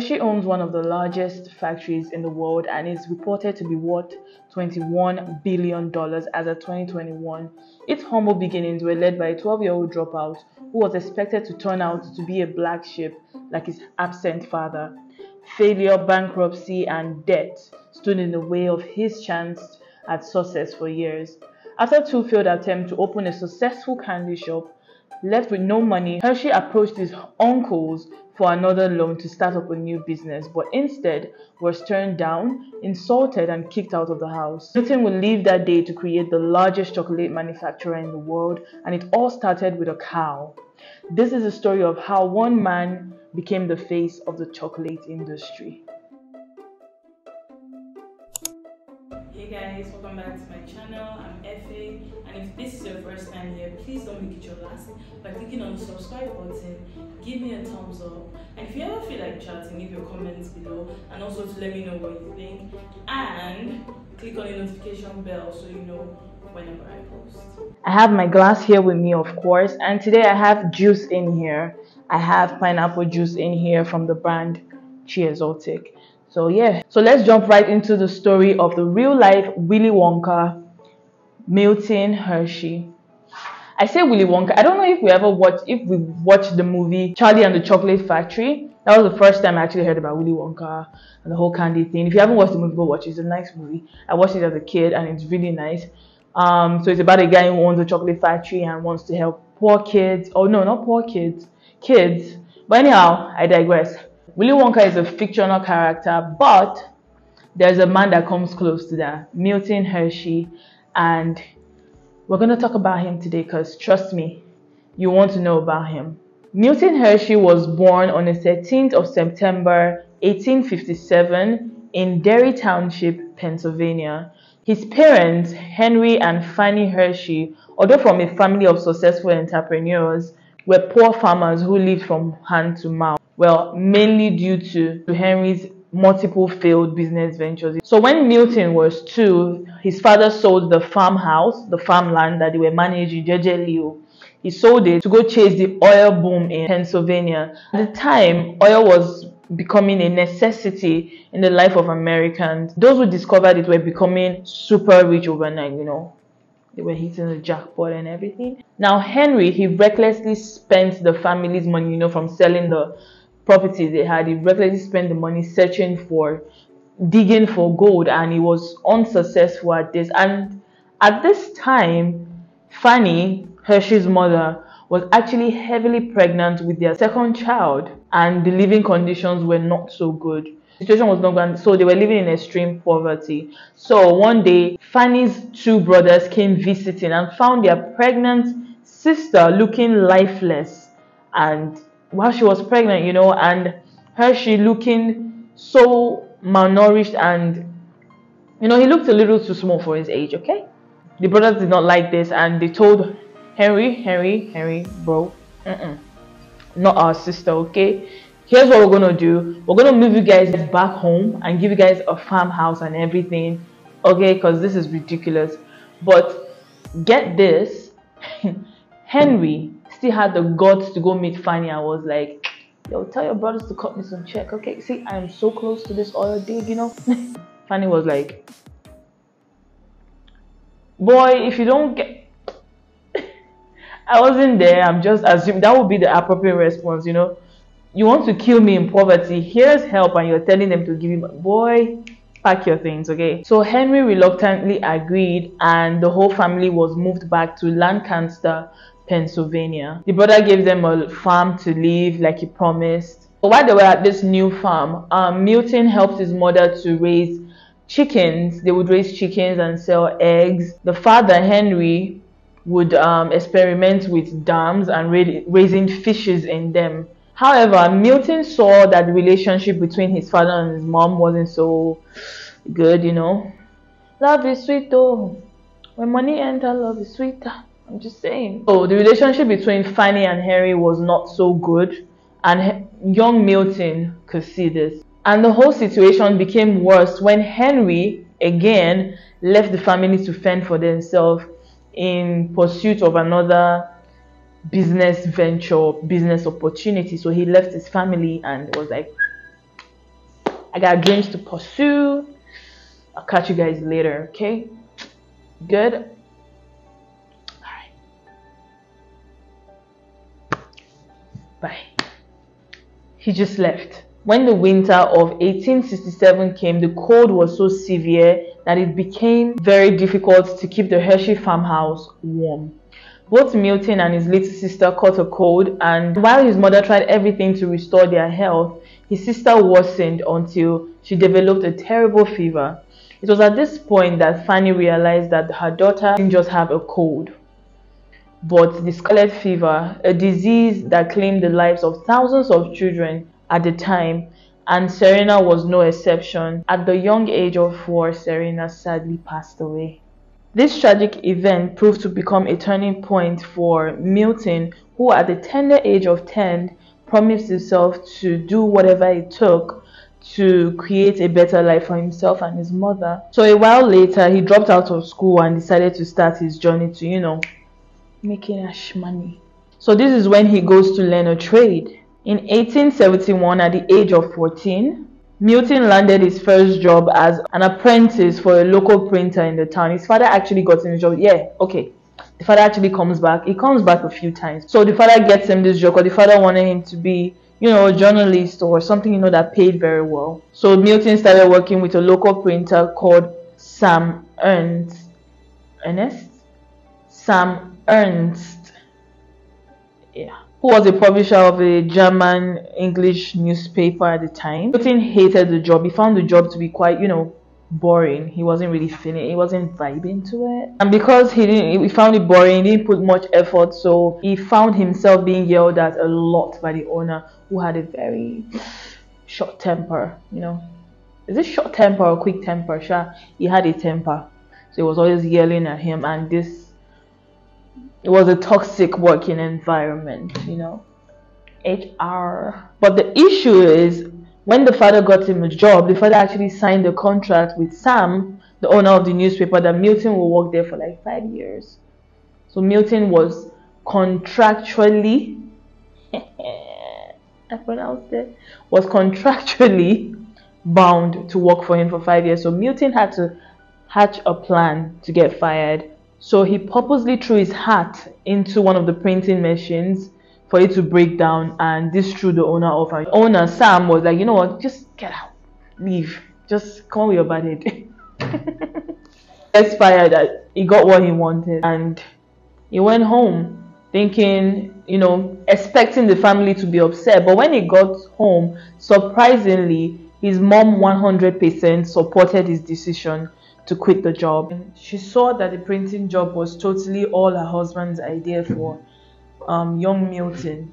She owns one of the largest factories in the world and is reported to be worth $21 billion as of 2021. Its humble beginnings were led by a 12 year old dropout who was expected to turn out to be a black sheep like his absent father. Failure, bankruptcy, and debt stood in the way of his chance at success for years. After two failed attempts to open a successful candy shop, left with no money, Hershey approached his uncles for another loan to start up a new business, but instead was turned down, insulted, and kicked out of the house. Milton would leave that day to create the largest chocolate manufacturer in the world, and it all started with a cow. This is a story of how one man became the face of the chocolate industry. Hey guys, welcome back to my channel. I'm Efe, and if this is your first time here, please don't make it your last by clicking on the subscribe button. Give me a thumbs up, and if you ever feel like chatting, leave your comments below, and also to let me know what you think. And click on the notification bell so you know whenever I post. I have my glass here with me, of course, and today I have juice in here. I have pineapple juice in here from the brand Chi Exotic. So yeah, so let's jump right into the story of the real life Willy Wonka, Milton Hershey. I say Willy Wonka. I don't know if we ever watched if we watched the movie Charlie and the Chocolate Factory. That was the first time I actually heard about Willy Wonka and the whole candy thing. If you haven't watched the movie, go watch it. It's a nice movie. I watched it as a kid and it's really nice. Um, so it's about a guy who owns a chocolate factory and wants to help poor kids. Oh no, not poor kids, kids. But anyhow, I digress. Willy Wonka is a fictional character, but there's a man that comes close to that, Milton Hershey, and we're going to talk about him today because trust me, you want to know about him. Milton Hershey was born on the 13th of September 1857 in Derry Township, Pennsylvania. His parents, Henry and Fanny Hershey, although from a family of successful entrepreneurs, were poor farmers who lived from hand to mouth. Well, mainly due to, Henry's multiple failed business ventures. So when Milton was two, his father sold the farmhouse, the farmland that they were managing, Jeje He sold it to go chase the oil boom in Pennsylvania. At the time, oil was becoming a necessity in the life of Americans. Those who discovered it were becoming super rich overnight, you know. They were hitting the jackpot and everything. Now, Henry, he recklessly spent the family's money, you know, from selling the properties they had. He recklessly spent the money searching for, digging for gold, and he was unsuccessful at this. And at this time, Fanny, Hershey's mother, was actually heavily pregnant with their second child, and the living conditions were not so good. Situation was not good, so they were living in extreme poverty. So one day, Fanny's two brothers came visiting and found their pregnant sister looking lifeless and while she was pregnant, you know, and Hershey looking so malnourished and, you know, he looked a little too small for his age, okay? The brothers did not like this and they told Henry, Henry, Henry, bro, mm-mm, not our sister, okay? Here's what we're gonna do. We're gonna move you guys back home and give you guys a farmhouse and everything, okay? Because this is ridiculous. But get this, Henry still had the guts to go meet Fanny I was like, yo, tell your brothers to cut me some check, okay? See, I am so close to this oil dig, you know? Fanny was like, boy, if you don't get... I wasn't there, I'm just assuming that would be the appropriate response, you know? You want to kill me in poverty, here's help and you're telling them to give you... Boy, pack your things, okay? So Henry reluctantly agreed and the whole family was moved back to Lancaster Pennsylvania. The brother gave them a farm to live like he promised. So while they were at this new farm, um, Milton helped his mother to raise chickens. They would raise chickens and sell eggs. The father, Henry, would um, experiment with dams and raising fishes in them. However, Milton saw that the relationship between his father and his mom wasn't so good, you know. Love is sweet though. When money enters, love is sweeter. I'm just saying. So the relationship between Fanny and Henry was not so good, and young Milton could see this. And the whole situation became worse when Henry again left the family to fend for themselves in pursuit of another business venture, business opportunity. So he left his family and was like, I got dreams to pursue. I'll catch you guys later, okay? Good. Bye. He just left. When the winter of 1867 came, the cold was so severe that it became very difficult to keep the Hershey farmhouse warm. Both Milton and his little sister caught a cold, and while his mother tried everything to restore their health, his sister worsened until she developed a terrible fever. It was at this point that Fanny realized that her daughter didn't just have a cold, but the scarlet fever, a disease that claimed the lives of thousands of children at the time, and Serena was no exception. At the young age of four, Serena sadly passed away. This tragic event proved to become a turning point for Milton, who at the tender age of 10 promised himself to do whatever it took to create a better life for himself and his mother. So a while later, he dropped out of school and decided to start his journey to, you know, making ash money. So this is when he goes to learn a trade. In 1871, at the age of 14, Milton landed his first job as an apprentice for a local printer in the town. His father actually got him a job. Yeah, okay. The father actually comes back. He comes back a few times. So the father gets him this job because the father wanted him to be, you know, a journalist or something, you know, that paid very well. So Milton started working with a local printer called Sam Ernst. Ernest? Sam Ernst. Yeah who was a publisher of a German English newspaper at the time. Putin hated the job. He found the job to be quite, you know, boring. He wasn't really feeling it. he wasn't vibing to it. And because he didn't he found it boring, he didn't put much effort, so he found himself being yelled at a lot by the owner who had a very short temper, you know. Is it short temper or quick temper? Sure. He had a temper. So he was always yelling at him and this it was a toxic working environment, you know. HR. But the issue is when the father got him a job, the father actually signed a contract with Sam, the owner of the newspaper, that Milton will work there for like five years. So Milton was contractually, I pronounced it, was contractually bound to work for him for five years. So Milton had to hatch a plan to get fired so he purposely threw his hat into one of the printing machines for it to break down, and this threw the owner off. And owner Sam was like, you know what, just get out, leave, just come with your bad head. Fired. That he got what he wanted, and he went home thinking, you know, expecting the family to be upset. But when he got home, surprisingly, his mom 100% supported his decision to quit the job. She saw that the printing job was totally all her husband's idea for um, young Milton.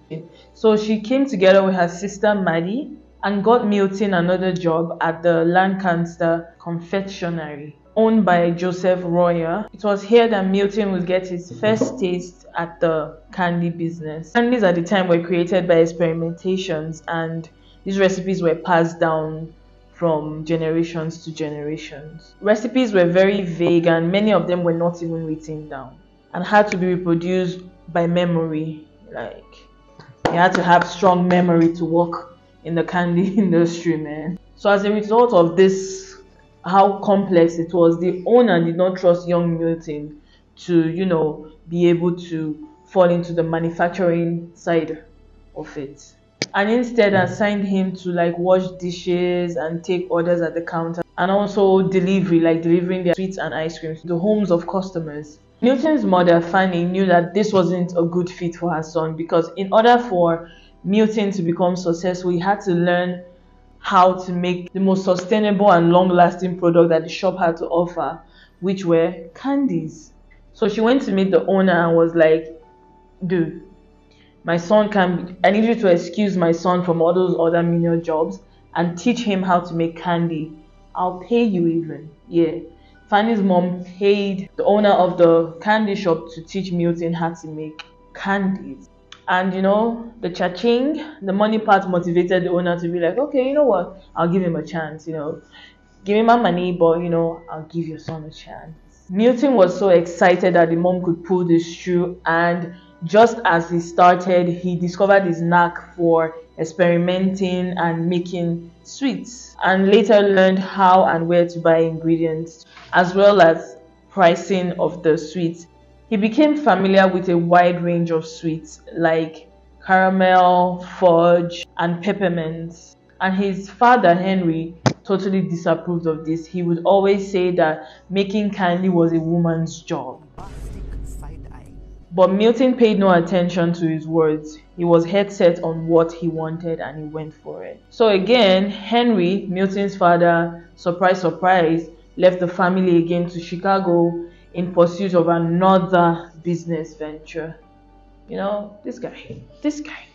So she came together with her sister Maddie and got Milton another job at the Lancaster Confectionery owned by Joseph Royer. It was here that Milton would get his first taste at the candy business. Candies at the time were created by experimentations and these recipes were passed down from generations to generations. Recipes were very vague and many of them were not even written down and had to be reproduced by memory. Like, you had to have strong memory to work in the candy industry, man. So, as a result of this, how complex it was, the owner did not trust young Milton to, you know, be able to fall into the manufacturing side of it and instead assigned him to like wash dishes and take orders at the counter. And also delivery like delivering their sweets and ice creams to the homes of customers. Milton's mother fanny knew that this wasn't a good fit for her son because in order for milton to become successful he had to learn how to make the most sustainable and long lasting product that the shop had to offer which were candies. So she went to meet the owner and was like dude my son can i need you to excuse my son from all those other menial jobs and teach him how to make candy. I'll pay you even. Yeah. Fanny's mom paid the owner of the candy shop to teach milton how to make candies. And you know the cha-ching the money part motivated the owner to be like okay you know what? I'll give him a chance you know. Give him my money but you know i'll give your son a chance. Milton was so excited that the mom could pull this through and just as he started, he discovered his knack for experimenting and making sweets, and later learned how and where to buy ingredients, as well as pricing of the sweets. He became familiar with a wide range of sweets like caramel, fudge, and peppermints. And his father, Henry, totally disapproved of this. He would always say that making candy was a woman's job. But Milton paid no attention to his words. He was head set on what he wanted and he went for it. So again, Henry, Milton's father, surprise, surprise, left the family again to Chicago in pursuit of another business venture. You know, this guy, this guy.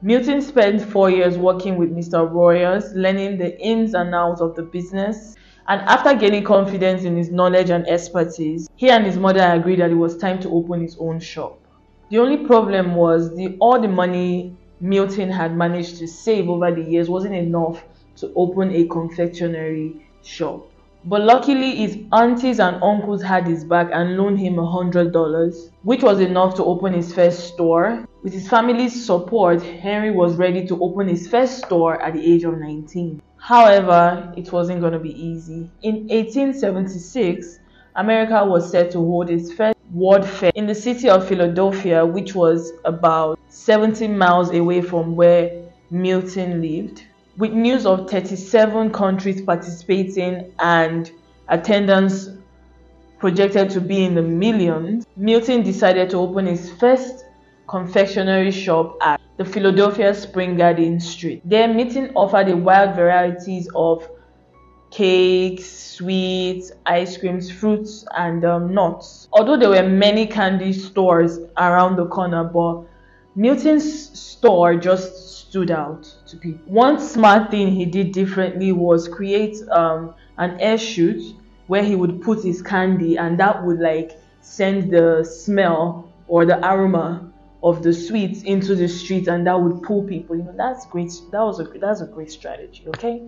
Milton spent four years working with Mr. Royers, learning the ins and outs of the business. And after gaining confidence in his knowledge and expertise, he and his mother agreed that it was time to open his own shop. The only problem was the all the money Milton had managed to save over the years wasn't enough to open a confectionery shop. But luckily, his aunties and uncles had his back and loaned him a $100, which was enough to open his first store. With his family's support, Henry was ready to open his first store at the age of 19. However, it wasn't going to be easy. In 1876, America was set to hold its first World Fair in the city of Philadelphia, which was about 70 miles away from where Milton lived with news of 37 countries participating and attendance projected to be in the millions, Milton decided to open his first confectionery shop at the Philadelphia Spring Garden Street. Their meeting offered a wide varieties of cakes, sweets, ice creams, fruits, and um, nuts. Although there were many candy stores around the corner, but Milton's store just stood out to people. One smart thing he did differently was create um, an air chute where he would put his candy and that would like send the smell or the aroma of the sweets into the street and that would pull people. You know, that's great. That was a that's a great strategy, okay?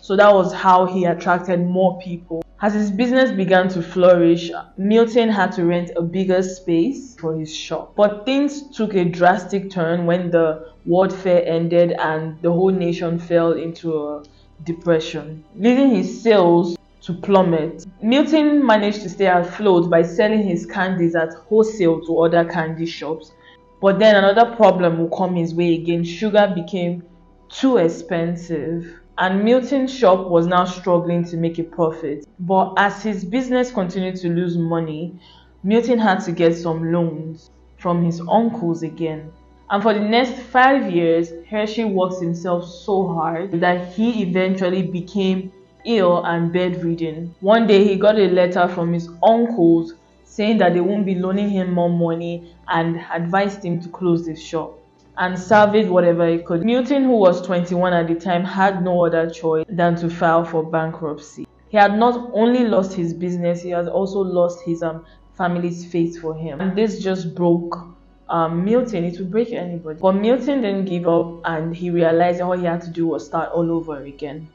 So that was how he attracted more people. As his business began to flourish, Milton had to rent a bigger space for his shop. But things took a drastic turn when the World Fair ended and the whole nation fell into a depression, leading his sales to plummet. Milton managed to stay afloat by selling his candies at wholesale to other candy shops. But then another problem will come his way again. Sugar became too expensive and Milton's shop was now struggling to make a profit. But as his business continued to lose money, Milton had to get some loans from his uncles again. And for the next five years, Hershey worked himself so hard that he eventually became ill and bedridden. One day he got a letter from his uncles saying that they won't be loaning him more money and advised him to close his shop and salvage whatever he could. Milton, who was 21 at the time, had no other choice than to file for bankruptcy. He had not only lost his business, he has also lost his um, family's faith for him. And this just broke um, Milton. It would break anybody. But Milton didn't give up and he realized all he had to do was start all over again.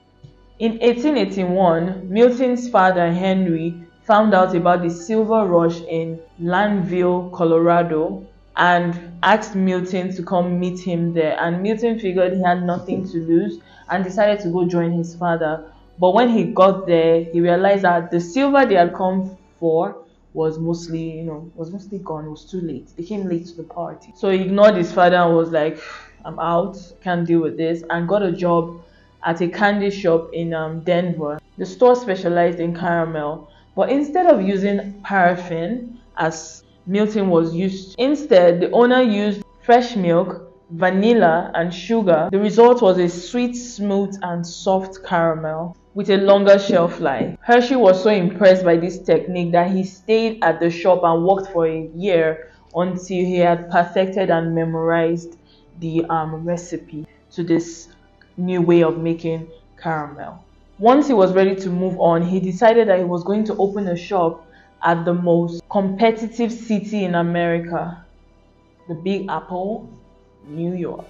In 1881, Milton's father, Henry, found out about the silver rush in Leadville, Colorado, and asked Milton to come meet him there. And Milton figured he had nothing to lose and decided to go join his father. But when he got there, he realized that the silver they had come for was mostly, you know, was mostly gone. It was too late. They came late to the party. So he ignored his father and was like, I'm out, can't deal with this, and got a job at a candy shop in um, Denver. The store specialized in caramel, but instead of using paraffin as Milton was used. Instead, the owner used fresh milk, vanilla, and sugar. The result was a sweet, smooth, and soft caramel with a longer shelf life. Hershey was so impressed by this technique that he stayed at the shop and worked for a year until he had perfected and memorized the um, recipe to this new way of making caramel. Once he was ready to move on, he decided that he was going to open a shop at the most competitive city in America, the Big Apple, New York.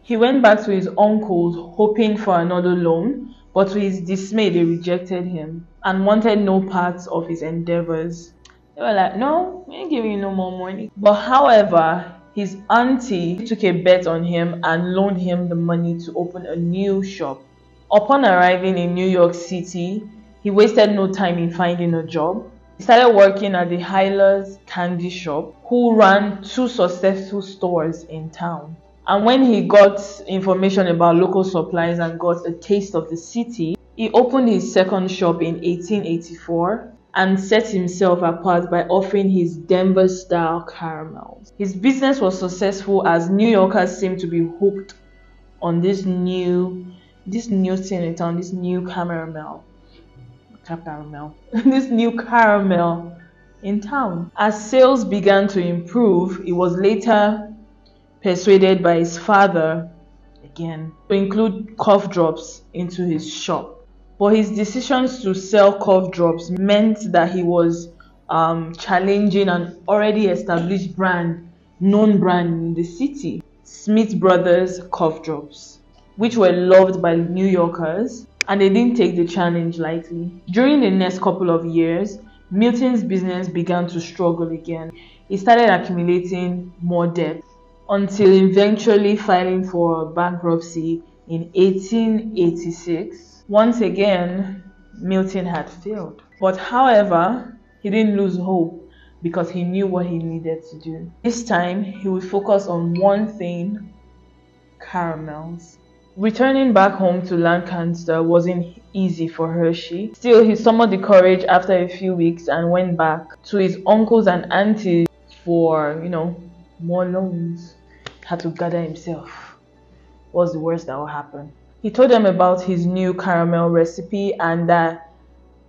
He went back to his uncles hoping for another loan, but to his dismay, they rejected him and wanted no parts of his endeavors. They were like, No, we ain't giving you no more money. But however, his auntie took a bet on him and loaned him the money to open a new shop. Upon arriving in New York City, he wasted no time in finding a job. He started working at the Huyler's candy shop, who ran two successful stores in town. And when he got information about local supplies and got a taste of the city, he opened his second shop in 1884 and set himself apart by offering his Denver style caramels. His business was successful as New Yorkers seemed to be hooked on this new this new in town, this new caramel. Caramel. this new caramel in town. As sales began to improve, he was later persuaded by his father again to include cough drops into his shop. But his decisions to sell cough drops meant that he was um, challenging an already established brand, known brand in the city, Smith Brothers cough drops, which were loved by New Yorkers, and they didn't take the challenge lightly. During the next couple of years, Milton's business began to struggle again. He started accumulating more debt until eventually filing for bankruptcy in 1886 once again, Milton had failed. But however, he didn't lose hope because he knew what he needed to do. This time, he would focus on one thing caramels. Returning back home to Lancaster wasn't easy for Hershey. Still, he summoned the courage after a few weeks and went back to his uncles and aunties for, you know, more loans. Had to gather himself. What's the worst that will happen? he told them about his new caramel recipe and that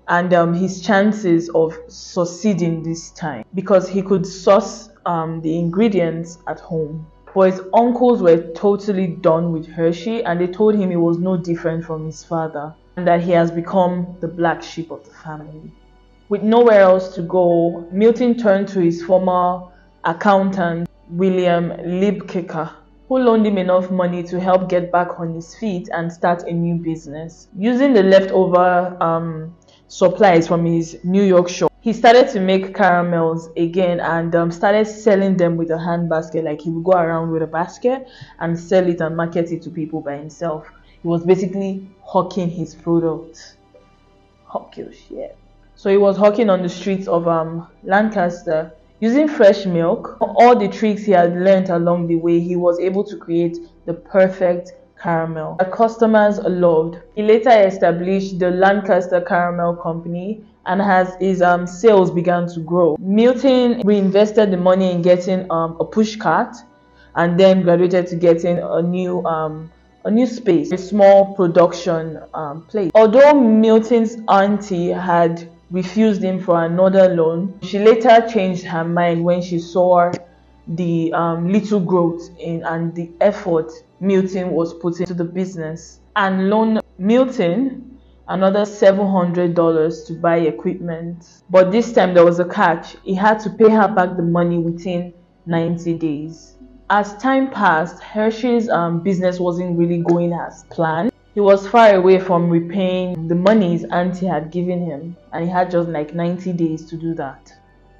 and um, his chances of succeeding this time because he could source um, the ingredients at home. But his uncles were totally done with Hershey and they told him he was no different from his father and that he has become the black sheep of the family. With nowhere else to go, Milton turned to his former accountant, William Lebkicher, who loaned him enough money to help get back on his feet and start a new business. Using the leftover um, supplies from his New York shop, he started to make caramels again and um, started selling them with a hand basket. Like he would go around with a basket and sell it and market it to people by himself. He was basically hawking his product. Hawk your shit. So he was hawking on the streets of um, Lancaster Using fresh milk, all the tricks he had learned along the way, he was able to create the perfect caramel that customers loved. He later established the Lancaster Caramel Company and as his um, sales began to grow. Milton reinvested the money in getting um, a push cart and then graduated to getting a new um, a new space, a small production um, place. Although Milton's auntie had refused him for another loan. She later changed her mind when she saw the um, little growth in and the effort Milton was putting to the business and loaned Milton another $700 to buy equipment. But this time there was a catch. He had to pay her back the money within 90 days. As time passed, Hershey's um, business wasn't really going as planned. He was far away from repaying the money his auntie had given him, and he had just like 90 days to do that.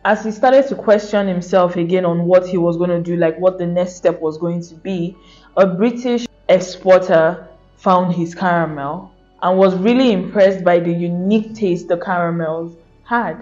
As he started to question himself again on what he was going to do, like what the next step was going to be, a British exporter found his caramel and was really impressed by the unique taste the caramels had.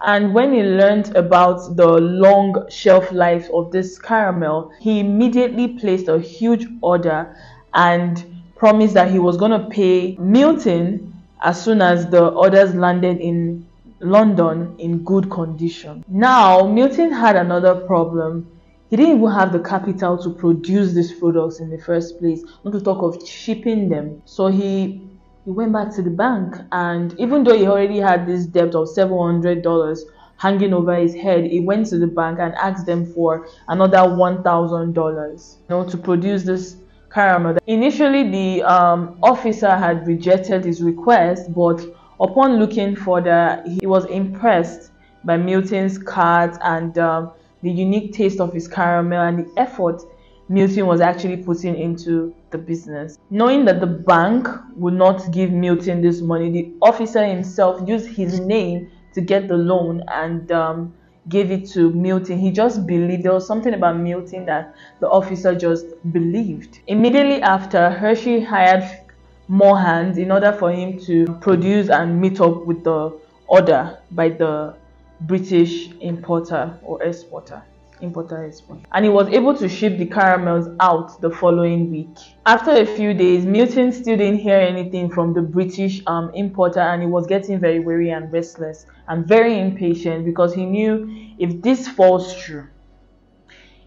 And when he learned about the long shelf life of this caramel, he immediately placed a huge order and promised that he was going to pay Milton as soon as the orders landed in London in good condition. Now, Milton had another problem. He didn't even have the capital to produce these products in the first place, not to talk of shipping them. So he he went back to the bank and even though he already had this debt of $700 hanging over his head, he went to the bank and asked them for another $1,000 you know, to produce this caramel. Initially, the um, officer had rejected his request, but upon looking further, he was impressed by Milton's cards and um, the unique taste of his caramel and the effort Milton was actually putting into the business. Knowing that the bank would not give Milton this money, the officer himself used his name to get the loan and um, gave it to Milton. He just believed there was something about Milton that the officer just believed. Immediately after, Hershey hired more hands in order for him to produce and meet up with the order by the British importer or exporter importer exporter and he was able to ship the caramels out the following week. After a few days milton still didn't hear anything from the british um, importer and he was getting very weary and restless and very impatient because he knew if this falls through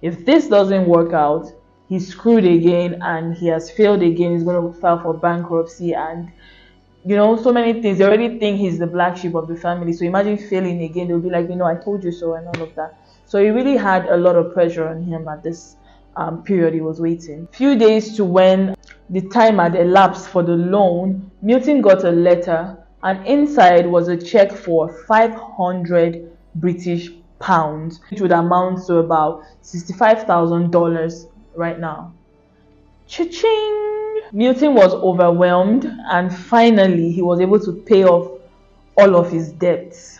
if this doesn't work out he's screwed again and he has failed again. He's going to file for bankruptcy and you know so many things. They already think he's the black sheep of the family. So imagine failing again. They'll be like you know i told you so and all of that so he really had a lot of pressure on him at this um, period he was waiting. Few days to when the time had elapsed for the loan milton got a letter and inside was a check for 500 british pounds which would amount to about $65000 right now. Cha-ching! Milton was overwhelmed and finally he was able to pay off all of his debts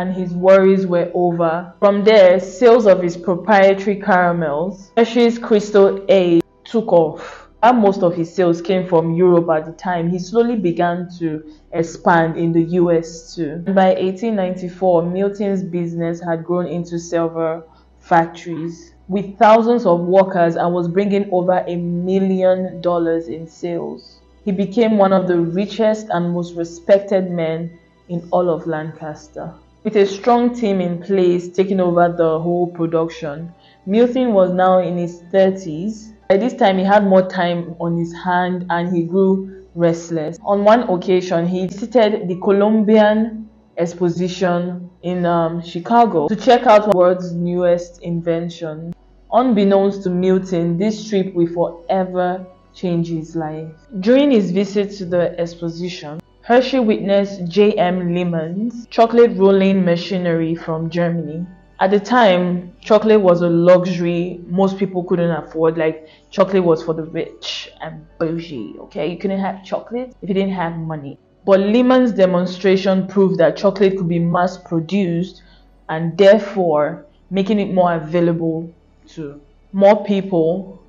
and his worries were over. From there, sales of his proprietary caramels, Hershey's Crystal A, took off. And most of his sales came from Europe at the time. He slowly began to expand in the US too. And by 1894, Milton's business had grown into several factories with thousands of workers and was bringing over a million dollars in sales. He became one of the richest and most respected men in all of Lancaster. With a strong team in place taking over the whole production, Milton was now in his 30s. By this time, he had more time on his hand and he grew restless. On one occasion, he visited the Columbian Exposition in um, Chicago to check out the world's newest invention. Unbeknownst to Milton, this trip will forever change his life. During his visit to the exposition, Hershey witnessed J.M. Lehmann's chocolate rolling machinery from Germany. At the time, chocolate was a luxury most people couldn't afford. Like, chocolate was for the rich and bougie, okay? You couldn't have chocolate if you didn't have money. But Lehmann's demonstration proved that chocolate could be mass produced and therefore making it more available to more people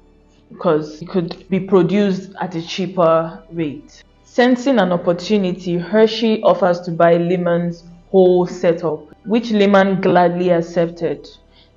because it could be produced at a cheaper rate. Sensing an opportunity, Hershey offers to buy Lehmann's whole setup, which Lehman gladly accepted.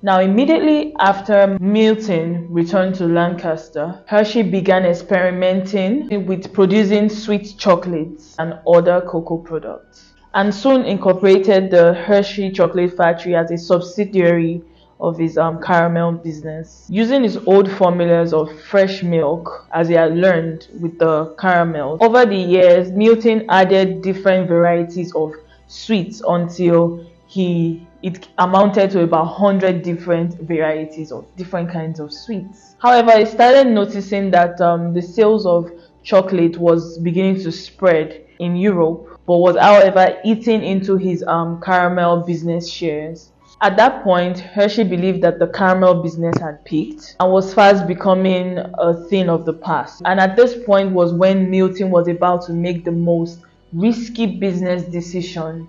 Now, immediately after Milton returned to Lancaster, Hershey began experimenting with producing sweet chocolates and other cocoa products, and soon incorporated the Hershey Chocolate Factory as a subsidiary of his um, caramel business. Using his old formulas of fresh milk as he had learned with the caramel. Over the years, Milton added different varieties of sweets until he it amounted to about 100 different varieties of different kinds of sweets. However, he started noticing that um, the sales of chocolate was beginning to spread in Europe, but was however eating into his um, caramel business shares. At that point, Hershey believed that the caramel business had peaked and was fast becoming a thing of the past. And at this point was when Milton was about to make the most risky business decision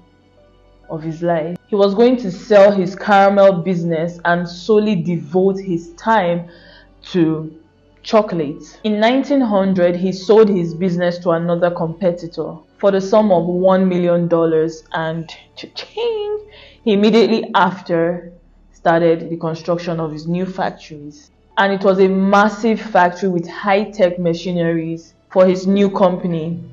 of his life. He was going to sell his caramel business and solely devote his time to chocolate. In 1900, he sold his business to another competitor for the sum of $1 million and cha-ching, he immediately after started the construction of his new factories. And it was a massive factory with high-tech machineries for his new company.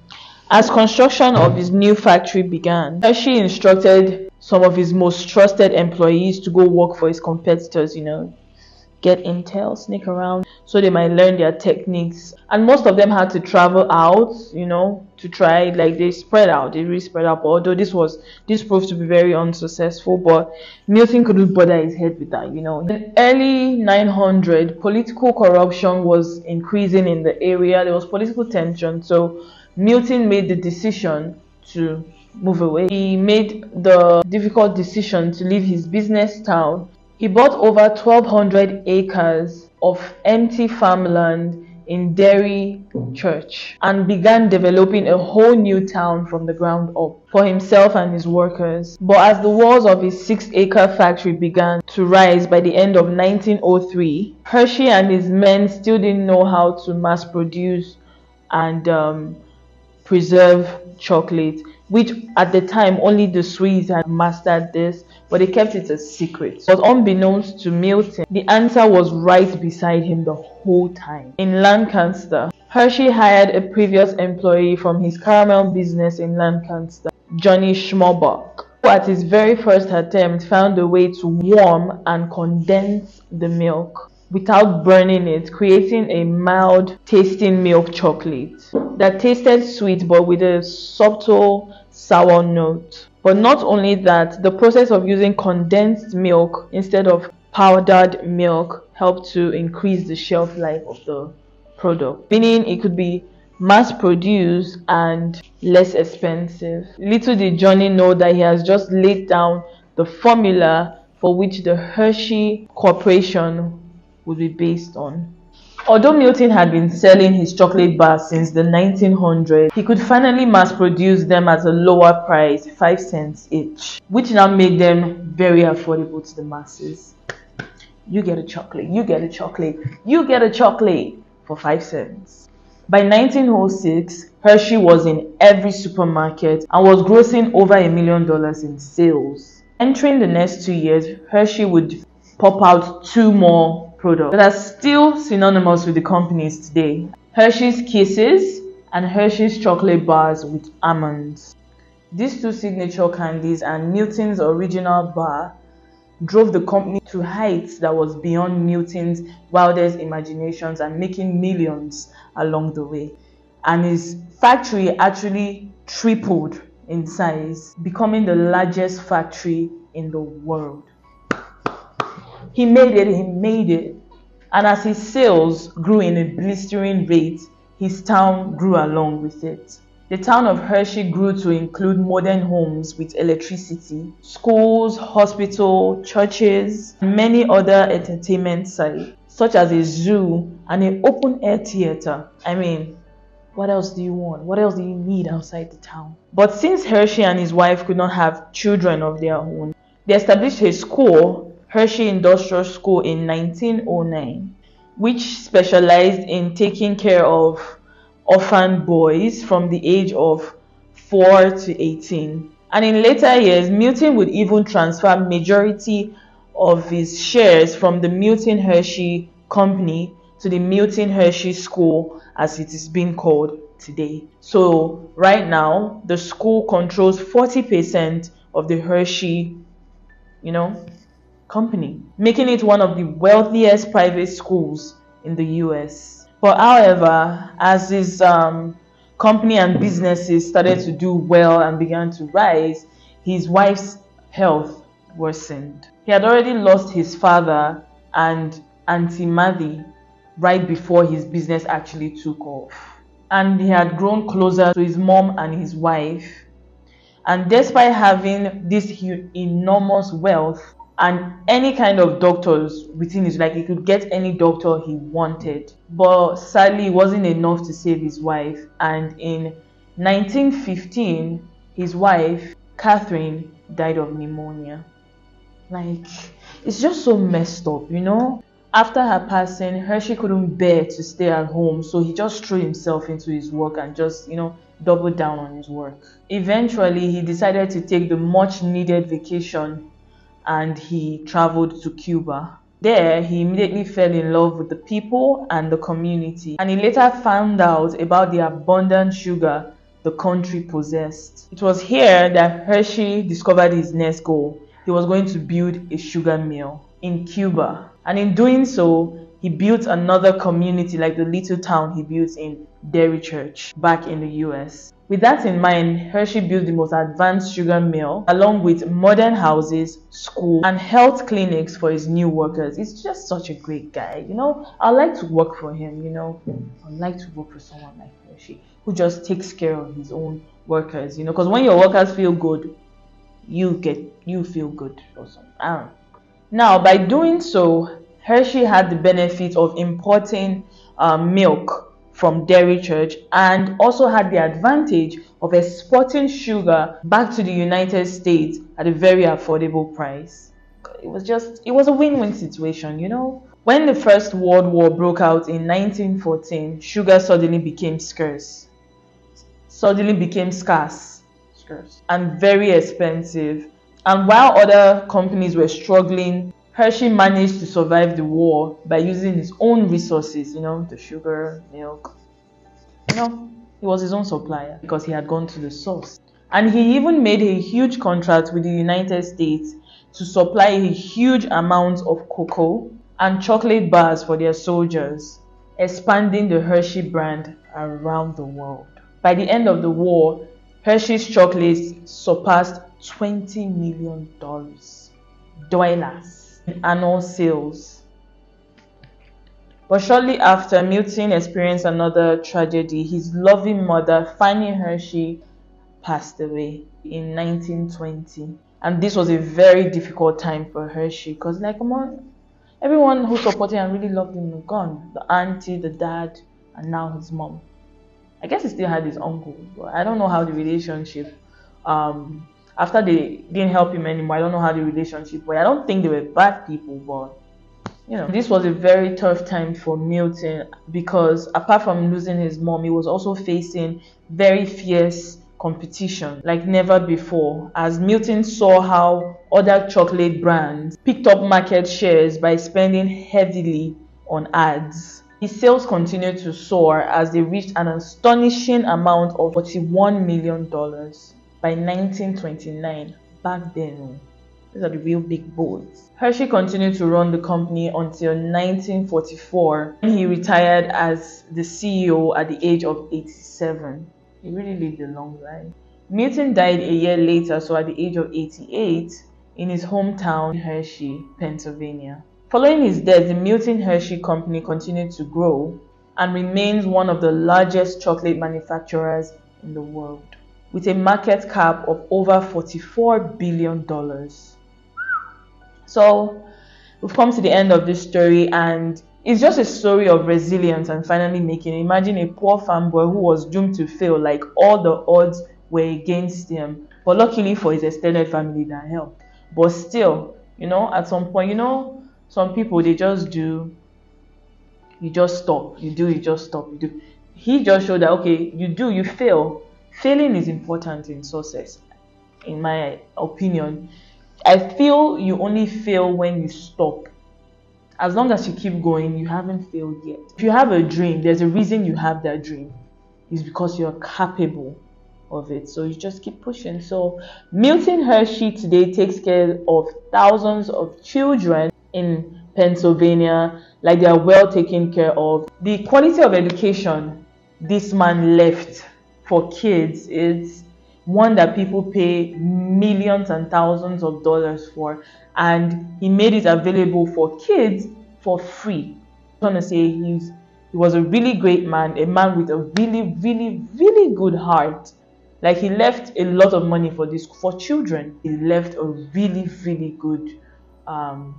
As construction of his new factory began, Hershey instructed some of his most trusted employees to go work for his competitors, you know, get intel, sneak around so they might learn their techniques. And most of them had to travel out, you know, to try like they spread out, they really spread out. But although this was this proved to be very unsuccessful, but Milton couldn't bother his head with that, you know. In early 900, political corruption was increasing in the area. There was political tension, so Milton made the decision to move away. He made the difficult decision to leave his business town he bought over 1200 acres of empty farmland in Derry Church and began developing a whole new town from the ground up for himself and his workers. But as the walls of his six acre factory began to rise by the end of 1903, Hershey and his men still didn't know how to mass produce and um, preserve chocolate, which at the time only the Swedes had mastered this, but they kept it a secret. But unbeknownst to Milton, the answer was right beside him the whole time. In Lancaster, Hershey hired a previous employee from his caramel business in Lancaster, Johnny Schmalbach, who at his very first attempt found a way to warm and condense the milk without burning it, creating a mild tasting milk chocolate that tasted sweet but with a subtle sour note. But not only that, the process of using condensed milk instead of powdered milk helped to increase the shelf life of the product, meaning it could be mass produced and less expensive. Little did Johnny know that he has just laid down the formula for which the Hershey Corporation would be based on. Although Milton had been selling his chocolate bars since the 1900s, he could finally mass produce them at a lower price, 5 cents each, which now made them very affordable to the masses. You get a chocolate, you get a chocolate, you get a chocolate for 5 cents. By 1906, Hershey was in every supermarket and was grossing over a million dollars in sales. Entering the next two years, Hershey would pop out two more products that are still synonymous with the companies today. Hershey's Kisses and Hershey's chocolate bars with almonds. These two signature candies and Milton's original bar drove the company to heights that was beyond Milton's wildest imaginations and making millions along the way. And his factory actually tripled in size, becoming the largest factory in the world. He made it, he made it. And as his sales grew in a blistering rate, his town grew along with it. The town of Hershey grew to include modern homes with electricity, schools, hospital, churches, and many other entertainment sites, such as a zoo and an open air theater. I mean, what else do you want? What else do you need outside the town? But since Hershey and his wife could not have children of their own, they established a school Hershey Industrial School in 1909, which specialized in taking care of orphan boys from the age of 4 to 18. And in later years, Milton would even transfer majority of his shares from the Milton Hershey Company to the Milton Hershey School as it is being called today. So right now, the school controls 40% of the Hershey, you know, company, making it one of the wealthiest private schools in the US. But however, as his um, company and businesses started to do well and began to rise, his wife's health worsened. He had already lost his father and Auntie Maddie right before his business actually took off. And he had grown closer to his mom and his wife. And despite having this enormous wealth, and any kind of doctors within his like he could get any doctor he wanted. But sadly it wasn't enough to save his wife. And in 1915 his wife catherine died of pneumonia. Like it's just so messed up you know? After her passing hershey couldn't bear to stay at home so he just threw himself into his work and just you know doubled down on his work. Eventually he decided to take the much needed vacation and he traveled to Cuba. There, he immediately fell in love with the people and the community, and he later found out about the abundant sugar the country possessed. It was here that Hershey discovered his next goal. He was going to build a sugar mill in Cuba, and in doing so, he built another community like the little town he built in Derry Church back in the US. With that in mind, Hershey built the most advanced sugar mill along with modern houses, school, and health clinics for his new workers. He's just such a great guy, you know. I like to work for him, you know. I like to work for someone like Hershey who just takes care of his own workers, you know, because when your workers feel good, you get you feel good or something. Now, by doing so, Hershey had the benefit of importing uh, milk from Derry Church and also had the advantage of exporting sugar back to the United States at a very affordable price. It was just, it was a win win situation, you know. When the First World War broke out in 1914, sugar suddenly became scarce. Suddenly became scarce. Scarce. And very expensive. And while other companies were struggling, Hershey managed to survive the war by using his own resources, you know, the sugar, milk. You know, he was his own supplier because he had gone to the source. And he even made a huge contract with the United States to supply a huge amount of cocoa and chocolate bars for their soldiers, expanding the Hershey brand around the world. By the end of the war, Hershey's chocolates surpassed $20 million annual sales. But shortly after, Milton experienced another tragedy. His loving mother, Fannie Hershey, passed away in 1920. And this was a very difficult time for Hershey because, like, come on, everyone who supported and really loved him gone. The auntie, the dad, and now his mom. I guess he still had his uncle, but I don't know how the relationship um, after they didn't help him anymore, I don't know how the relationship was. I don't think they were bad people, but you know, this was a very tough time for Milton because apart from losing his mom, he was also facing very fierce competition like never before as Milton saw how other chocolate brands picked up market shares by spending heavily on ads. His sales continued to soar as they reached an astonishing amount of $41 million by 1929. Back then, oh, these are the real big boys. Hershey continued to run the company until 1944 when he retired as the CEO at the age of 87. He really lived a long life. Milton died a year later, so at the age of 88, in his hometown, Hershey, Pennsylvania. Following his death, the Milton Hershey Company continued to grow and remains one of the largest chocolate manufacturers in the world with a market cap of over $44 billion. So we've come to the end of this story and it's just a story of resilience and finally making. Imagine a poor farm boy who was doomed to fail, like all the odds were against him. But luckily for his extended family, that helped. But still, you know, at some point, you know, some people they just do, you just stop, you do, you just stop, you do. He just showed that okay, you do, you fail, failing is important in success in my opinion. I feel you only fail when you stop. As long as you keep going you haven't failed yet. If you have a dream there's a reason you have that dream. It's because you're capable of it. So you just keep pushing. So milton hershey today takes care of thousands of children in pennsylvania like they are well taken care of. The quality of education this man left for kids it's one that people pay millions and thousands of dollars for. And he made it available for kids for free. I want to say he's he was a really great man a man with a really really really good heart. Like he left a lot of money for this for children. He left a really really good um,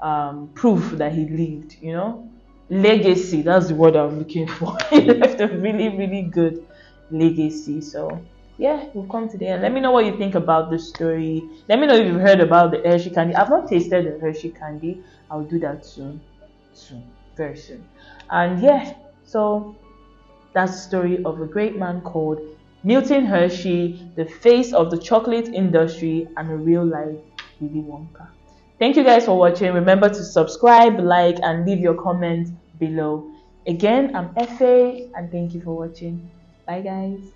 um, proof that he lived you know? Legacy that's the word i'm looking for. He left a really really good legacy. So yeah, we'll come today and let me know what you think about the story. Let me know if you've heard about the Hershey candy. I've not tasted the Hershey candy. I'll do that soon, soon, very soon. And yeah, so that's the story of a great man called Milton Hershey, the face of the chocolate industry and a real life Willy Wonka. Thank you guys for watching. Remember to subscribe, like, and leave your comments below. Again, I'm Efe, and thank you for watching. Bye, guys.